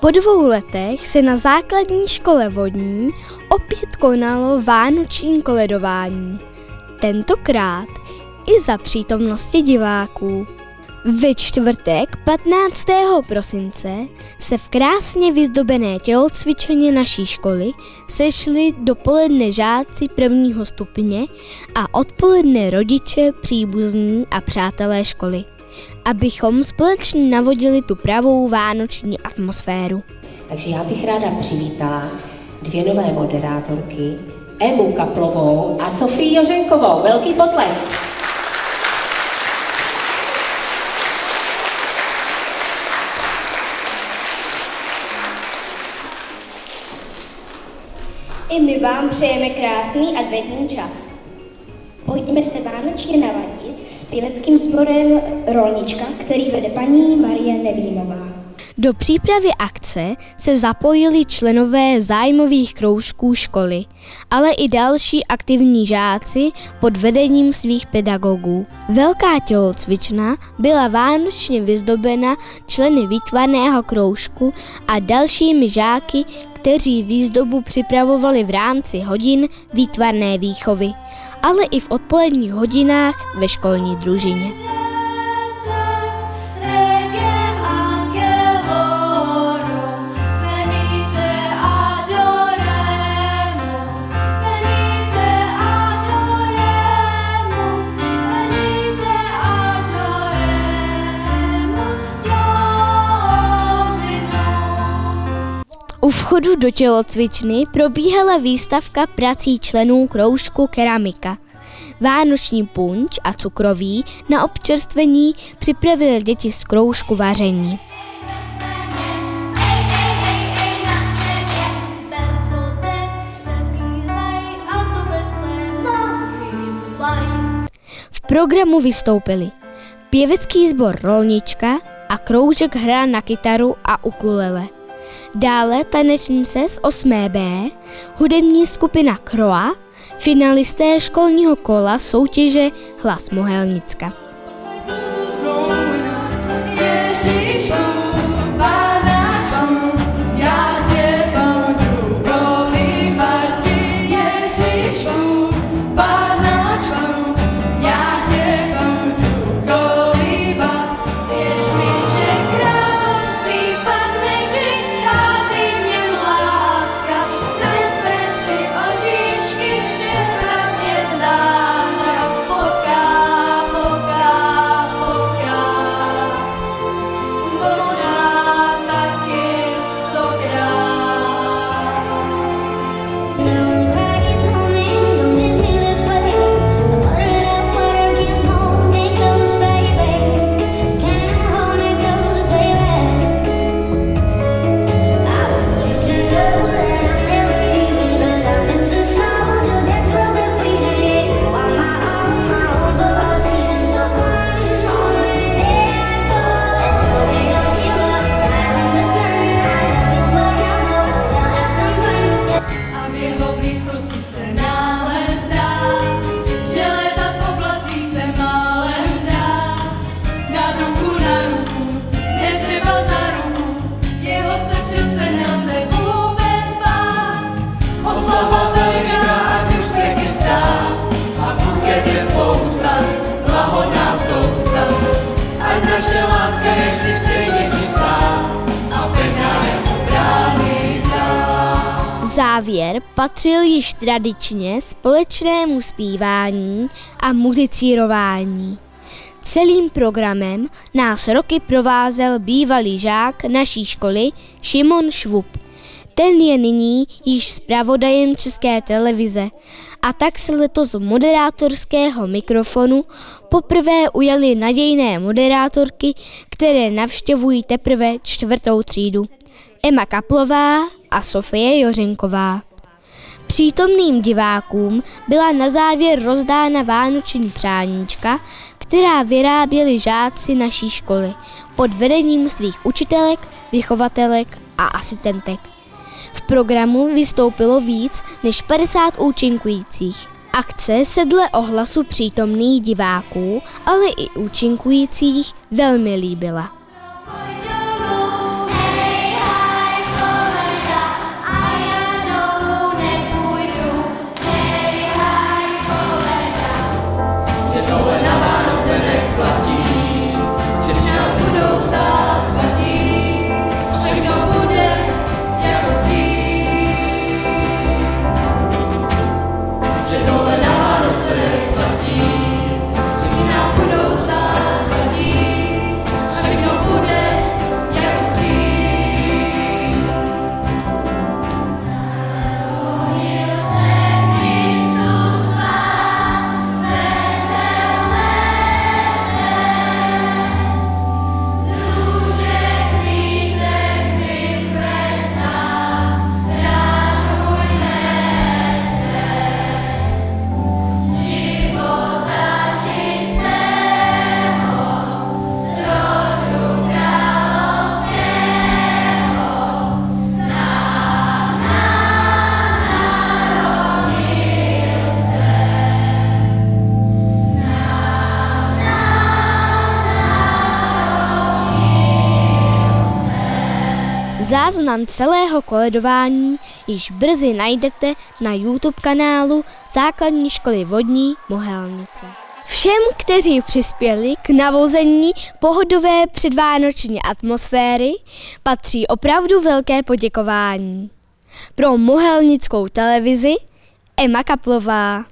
Po dvou letech se na základní škole vodní opět konalo vánoční koledování. Tentokrát i za přítomnosti diváků. Ve čtvrtek 15. prosince se v krásně vyzdobené tělocvičeně naší školy sešli dopoledne žáci prvního stupně a odpoledne rodiče, příbuzní a přátelé školy, abychom společně navodili tu pravou vánoční atmosféru. Takže já bych ráda přivítala dvě nové moderátorky, Emu Kaplovou a Sofii Jořenkovou. Velký potlesk! I my vám přejeme krásný adventní čas. Pojďme se vánočně navadit pěveckým sborem Rolnička, který vede paní Marie Nevímová. Do přípravy akce se zapojili členové zájmových kroužků školy, ale i další aktivní žáci pod vedením svých pedagogů. Velká tělocvična byla vánočně vyzdobena členy výtvarného kroužku a dalšími žáky, kteří výzdobu připravovali v rámci hodin výtvarné výchovy, ale i v odpoledních hodinách ve školní družině. Vchodu do tělocvičny probíhala výstavka prací členů kroužku keramika. Vánoční punč a cukroví na občerstvení připravili děti z kroužku vaření. V programu vystoupili pěvecký sbor Rolnička a kroužek hra na kytaru a ukulele. Dále tanečnice z 8B, hudební skupina Kroa, finalisté školního kola soutěže Hlas Mohelnicka. Závěr patřil již tradičně společnému zpívání a muzicírování. Celým programem nás roky provázel bývalý žák naší školy Šimon Švup. Ten je nyní již zpravodajem České televize a tak se letos z moderátorského mikrofonu poprvé ujeli nadějné moderátorky, které navštěvují teprve čtvrtou třídu. Emma Kaplová a Sofie Jořinková. Přítomným divákům byla na závěr rozdána vánoční přáníčka, která vyráběli žáci naší školy pod vedením svých učitelek, vychovatelek a asistentek. V programu vystoupilo víc než 50 účinkujících. Akce se dle ohlasu přítomných diváků, ale i účinkujících velmi líbila. Záznam celého koledování již brzy najdete na YouTube kanálu Základní školy vodní Mohelnice. Všem, kteří přispěli k navození pohodové předvánoční atmosféry, patří opravdu velké poděkování. Pro mohelnickou televizi Emma Kaplová.